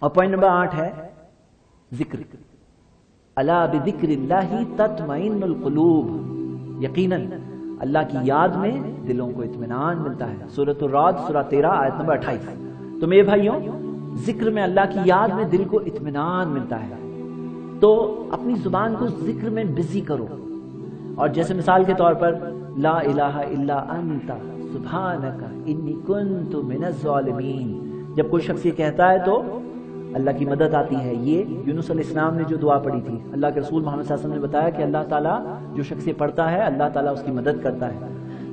اور point number آٹھ ہے ذکر۔ اللہ بذکر اللہ تطمئن القلوب۔ یقیناً اللہ کی یاد میں دلوں کو اطمینان ملتا ہے۔ سورت الراد سورہ تیرہ، آیت نمبر اٹھائیس۔ تو میرے بھائیوں، ذکر میں اللہ کی یاد میں دل کو اطمینان ملتا ہے۔ تو اپنی زبان کو ذکر میں بزی کرو۔ اور جیسے مثال کے طور پر، لا الہ الا انت، سبحانک، انی کنت من الظالمین۔ جب کوئی شخص یہ کہتا ہے تو اللہ کی مدد آتی ہے۔ یہ یونس علیہ السلام نے جو دعا پڑھی تھی۔ اللہ کے رسول محمد صلی اللہ علیہ وسلم نے بتایا کہ اللہ تعالیٰ جو شخص یہ پڑھتا ہے، اللہ تعالیٰ اس کی مدد کرتا ہے۔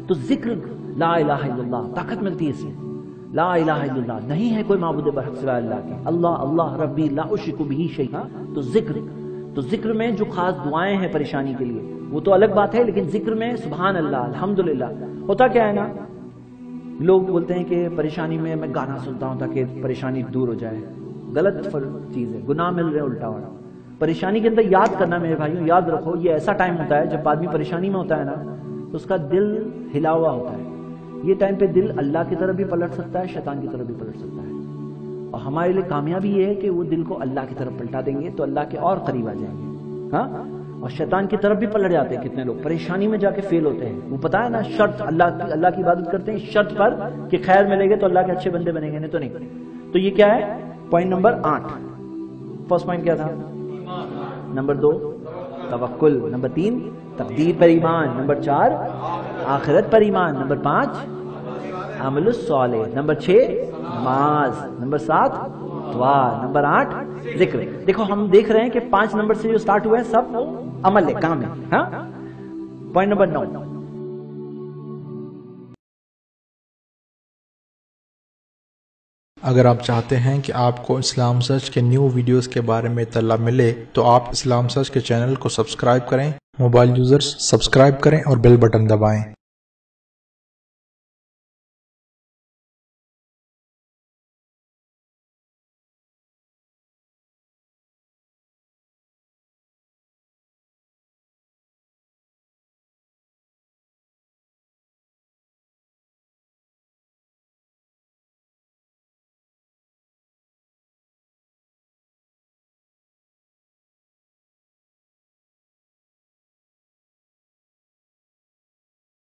تو ذکر لا الہ الا اللہ، طاقت ملتی ہے اس سے لا الہ الا اللہ، نہیں ہے کوئی معبود برحق سوا اللہ کے۔ اللہ اللہ، ربی، لا اشرک بھی شیئا۔ تو ذکر تو ذکر میں جو خاص دعائیں ہیں پریشانی کے لیے، وہ تو الگ بات ہے، لیکن ذکر میں سبحان اللہ، الحمدللہ۔ ہوتا کیا ہے نا؟ لوگ بولتے ہیں کہ پریشانی میں میں گانا سنتا ہوں تاکہ پریشانی دور ہو جائے۔ غلط چیز ہے، گناہ مل رہے الٹا والا۔ پریشانی کے اندر یاد کرنا میرے بھائیوں، یاد رکھو، یہ ایسا ٹائم ہوتا ہے جب آدمی پریشانی میں ہوتا ہے نا، تو اس کا دل ہلا ہوا ہوتا ہے۔ یہ ٹائم پہ دل اللہ کی طرف بھی پلٹ سکتا ہے، شیطان کی طرف بھی پلٹ سکتا ہے۔ اور ہمارے لیے کامیابی یہ ہے کہ وہ دل کو اللہ کی طرف پلٹا دیں گے، تو اللہ کے اور قریب آ جائیں گے۔ ہاں؟ اور شیطان کی طرف بھی پلٹ جاتے ہیں کتنے لوگ۔ پریشانی میں جا کے فیل ہوتے ہیں۔ وہ پتا ہے نا، شرط، اللہ کی اللہ کی عبادت کرتے ہیں، شرط پر کہ خیر ملے گے تو اللہ کے اچھے بندے بنے گے، نہیں تو نہیں۔ تو یہ کیا ہے؟ پوائنٹ نمبر آٹھ فرسٹ پوائنٹ کیا تھا نمبر دو توکل نمبر تین تقدیر پر ایمان نمبر چار آخرت پر ایمان نمبر پانچ عمل الصالح نمبر چھ نماز نمبر سات دعا نمبر آٹھ ذکر دیکھو ہم دیکھ رہے ہیں کہ پانچ نمبر سے جو سٹارٹ ہوا ہے سب عمل ہے کام ہے ہاں پوائنٹ نمبر نو اگر آپ چاہتے ہیں کہ آپ کو اسلام سچ کے نیو ویڈیوز کے بارے میں اطلاع ملے تو آپ اسلام سچ کے چینل کو سبسکرائب کریں، موبائل یوزرز سبسکرائب کریں اور بیل بٹن دبائیں۔